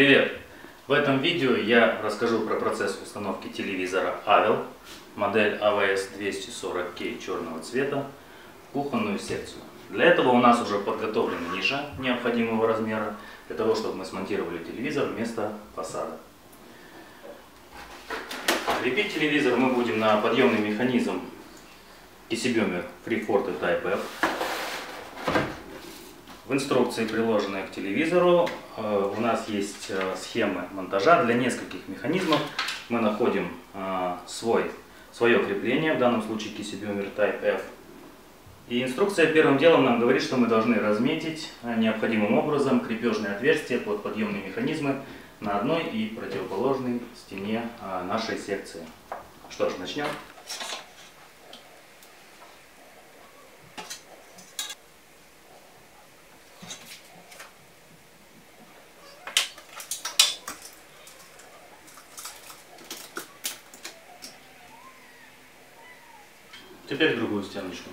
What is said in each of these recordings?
Привет! В этом видео я расскажу про процесс установки телевизора Avel, модель AVS 240K черного цвета, в кухонную секцию. Для этого у нас уже подготовлена ниша необходимого размера, для того, чтобы мы смонтировали телевизор вместо фасада. Крепить телевизор мы будем на подъемный механизм Кисибемер Freeforte Type F. В инструкции, приложенной к телевизору, э, у нас есть э, схемы монтажа для нескольких механизмов. Мы находим э, свой, свое крепление, в данном случае Кисибюмер Type F. И инструкция первым делом нам говорит, что мы должны разметить необходимым образом крепежные отверстия под подъемные механизмы на одной и противоположной стене нашей секции. Что ж, начнем. Теперь другую стеночку.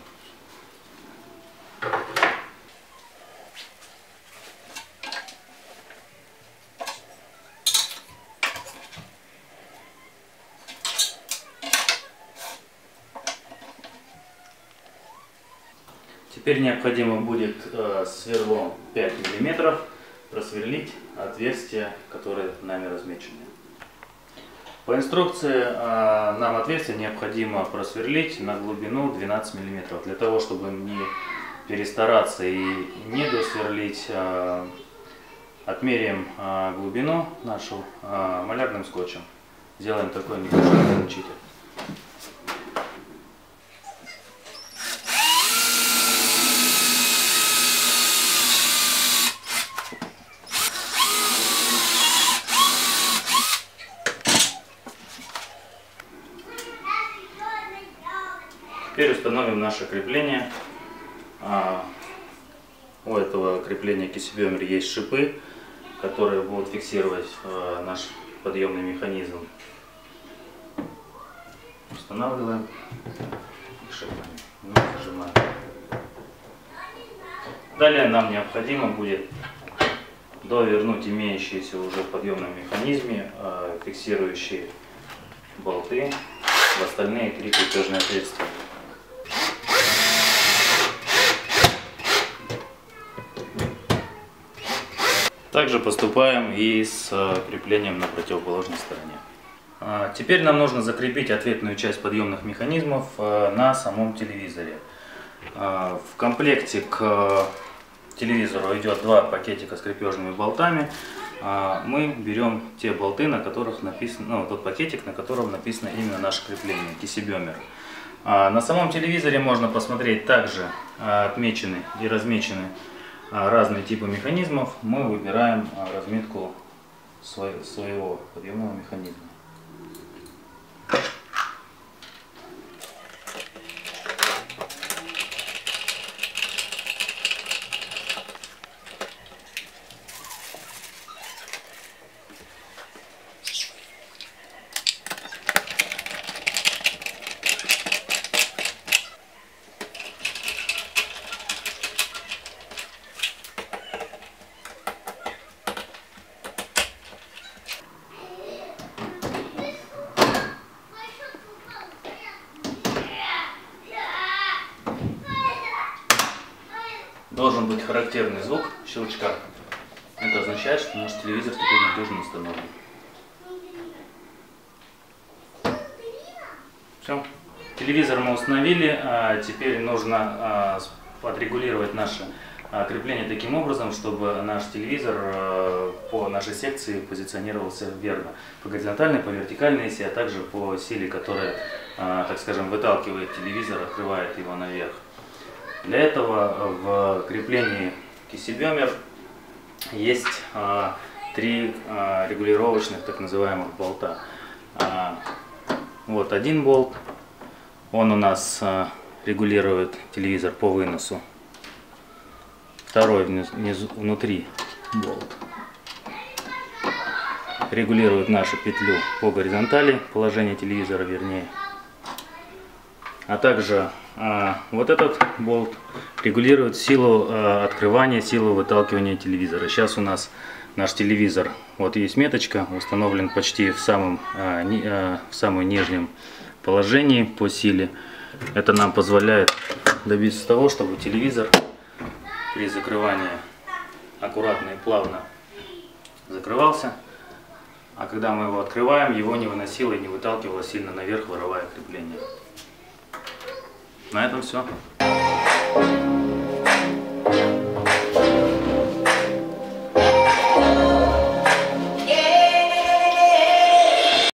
Теперь необходимо будет э, сверлом 5 мм просверлить отверстия, которые нами размечены. По инструкции э, нам отверстие необходимо просверлить на глубину 12 мм. Для того, чтобы не перестараться и не досверлить, э, отмеряем э, глубину нашу малярным скотчем. Сделаем такой небольшой ограничитель. Теперь установим наше крепление. А, у этого крепления кисебемер есть шипы, которые будут фиксировать а, наш подъемный механизм. Устанавливаем шипами. Ну, зажимаем. Далее нам необходимо будет довернуть имеющиеся уже в подъемном механизме а, фиксирующие болты в остальные три крепежные отверстия. Также поступаем и с э, креплением на противоположной стороне. А, теперь нам нужно закрепить ответную часть подъемных механизмов э, на самом телевизоре. А, в комплекте к телевизору идет два пакетика с крепежными болтами. А, мы берем те болты, на которых написано, ну, тот пакетик, на котором написано именно наше крепление, кисебемер. На самом телевизоре можно посмотреть также отмечены и размечены разные типы механизмов, мы выбираем а, разметку своего подъемного механизма. Должен быть характерный звук щелчка. Это означает, что наш телевизор теперь надежно установлен. Все. Телевизор мы установили, а теперь нужно а, отрегулировать наше а, крепление таким образом, чтобы наш телевизор а, по нашей секции позиционировался верно. По горизонтальной, по вертикальной оси, а также по силе, которая, так скажем, выталкивает телевизор, открывает его наверх. Для этого в креплении кисельбемер есть а, три а, регулировочных так называемых болта. А, вот один болт, он у нас регулирует телевизор по выносу. Второй внизу, внутри болт регулирует нашу петлю по горизонтали, положение телевизора вернее. А также а, вот этот болт регулирует силу а, открывания, силу выталкивания телевизора. Сейчас у нас наш телевизор. Вот есть меточка, установлен почти в самом, а, ни- а, в самом нижнем положении по силе. Это нам позволяет добиться того, чтобы телевизор при закрывании аккуратно и плавно закрывался. А когда мы его открываем, его не выносило и не выталкивало сильно наверх, вырывая крепление. На этом все.